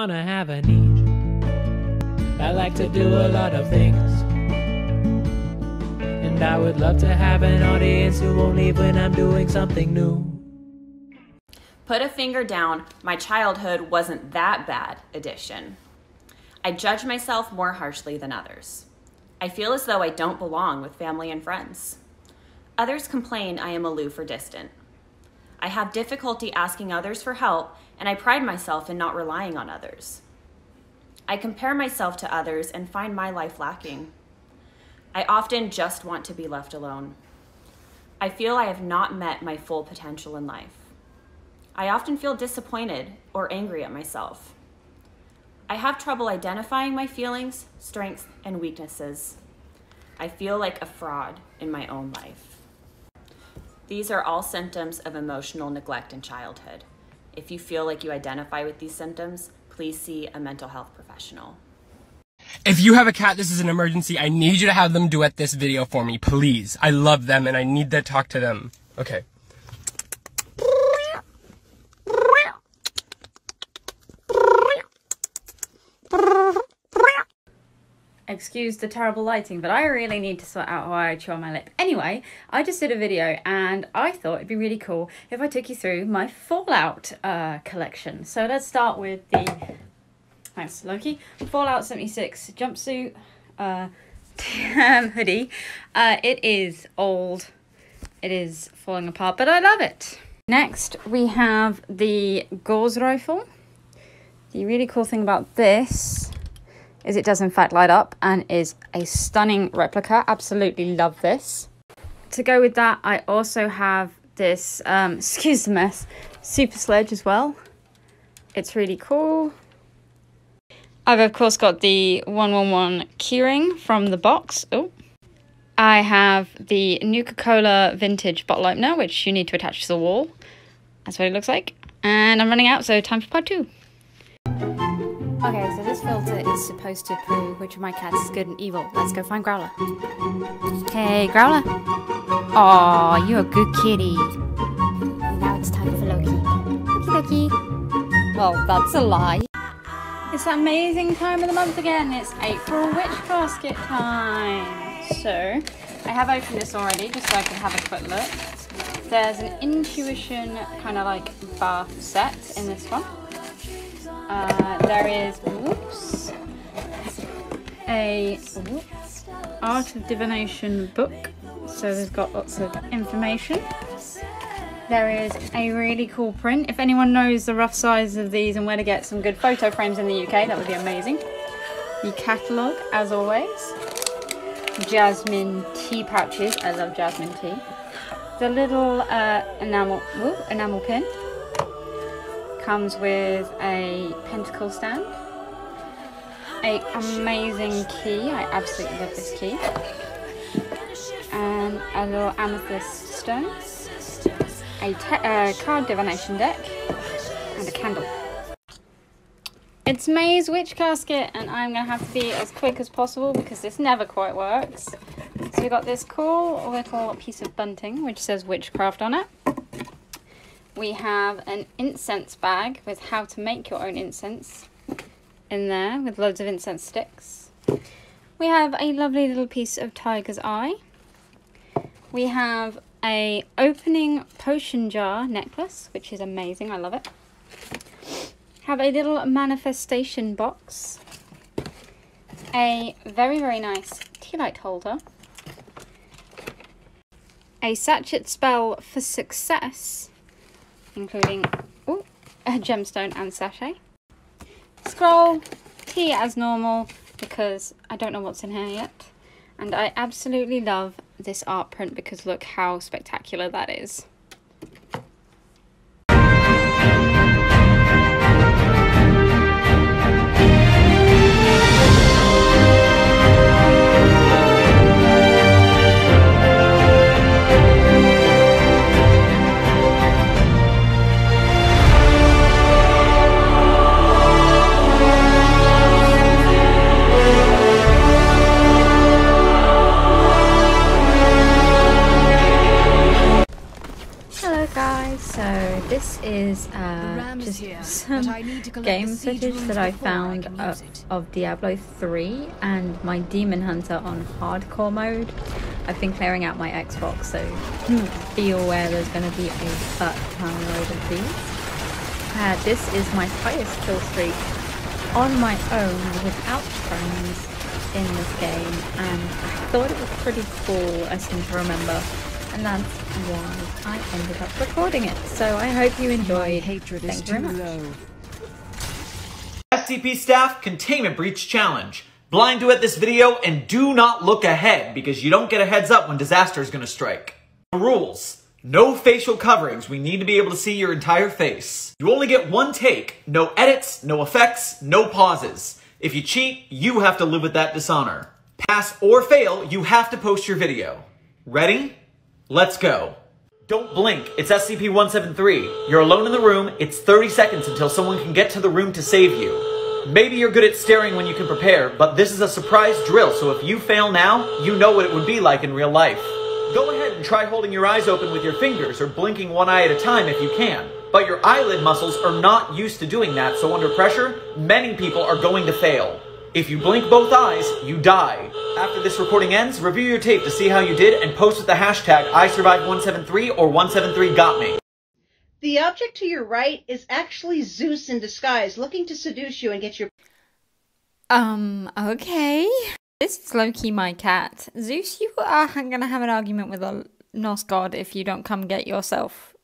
wanna have a niche. I like to do a lot of things. And I would love to have an audience who won't leave when I'm doing something new. Put a finger down, my childhood wasn't that bad edition. I judge myself more harshly than others. I feel as though I don't belong with family and friends. Others complain I am aloof or distant. I have difficulty asking others for help, and I pride myself in not relying on others. I compare myself to others and find my life lacking. I often just want to be left alone. I feel I have not met my full potential in life. I often feel disappointed or angry at myself. I have trouble identifying my feelings, strengths, and weaknesses. I feel like a fraud in my own life. These are all symptoms of emotional neglect in childhood. If you feel like you identify with these symptoms, please see a mental health professional. If you have a cat, this is an emergency. I need you to have them duet this video for me, please. I love them and I need to talk to them. Okay. Excuse the terrible lighting, but I really need to sort out how I chew on my lip. Anyway, I just did a video and I thought it'd be really cool if I took you through my Fallout uh, collection. So let's start with the, thanks Loki, Fallout 76 jumpsuit uh, hoodie. Uh, it is old, it is falling apart, but I love it. Next, we have the Gauss rifle. The really cool thing about this is it does in fact light up and is a stunning replica. Absolutely love this. To go with that, I also have this, um, excuse the mess, super sledge as well. It's really cool. I've of course got the 111 keyring from the box. Oh. I have the Nuka-Cola vintage bottle opener, which you need to attach to the wall. That's what it looks like. And I'm running out, so time for part two. Okay, so this filter is supposed to prove which of my cats is good and evil. Let's go find Growler. Hey, Growler. Aw, you're a good kitty. Now it's time for Loki. Loki, Loki. Well, that's a lie. It's that amazing time of the month again. It's April Witch Casket time. So, I have opened this already just so I can have a quick look. There's an Intuition kind of like bath set in this one. Uh, there is whoops, a whoops, Art of Divination book. So there's got lots of information. There is a really cool print. If anyone knows the rough size of these and where to get some good photo frames in the UK, that would be amazing. The catalogue, as always. Jasmine tea pouches. I love jasmine tea. The little uh, enamel, enamel pin comes with a pentacle stand, a amazing key, I absolutely love this key, and a little amethyst stone, a uh, card divination deck, and a candle. It's May's Witch Casket, and I'm going to have to be as quick as possible because this never quite works. So we got this cool little piece of bunting which says witchcraft on it we have an incense bag with how to make your own incense in there with loads of incense sticks. We have a lovely little piece of tiger's eye. We have a opening potion jar necklace, which is amazing. I love it. Have a little manifestation box. A very, very nice tea light holder. A sachet spell for success including ooh, a gemstone and sachet. Scroll, tea as normal because I don't know what's in here yet. And I absolutely love this art print because look how spectacular that is. This is uh, just some game footage that I found of, of Diablo 3 and my Demon Hunter on hardcore mode. I've been clearing out my Xbox, so be aware there's going to be a butt ton load of these. Uh, this is my highest kill streak on my own without friends in this game and I thought it was pretty cool, I seem to remember and that's why I ended up recording it. So I hope you enjoyed. hatred Thank is you too very much. low. SCP Staff Containment Breach Challenge. Blind duet this video and do not look ahead because you don't get a heads up when disaster is going to strike. The Rules. No facial coverings. We need to be able to see your entire face. You only get one take. No edits, no effects, no pauses. If you cheat, you have to live with that dishonor. Pass or fail, you have to post your video. Ready? Let's go. Don't blink. It's SCP-173. You're alone in the room. It's 30 seconds until someone can get to the room to save you. Maybe you're good at staring when you can prepare, but this is a surprise drill, so if you fail now, you know what it would be like in real life. Go ahead and try holding your eyes open with your fingers or blinking one eye at a time if you can. But your eyelid muscles are not used to doing that, so under pressure, many people are going to fail. If you blink both eyes, you die. After this recording ends, review your tape to see how you did and post with the hashtag ISurvived173 or 173GotMe. The object to your right is actually Zeus in disguise, looking to seduce you and get your Um, okay. This is Loki, my cat. Zeus, you are gonna have an argument with a Norse god if you don't come get yourself.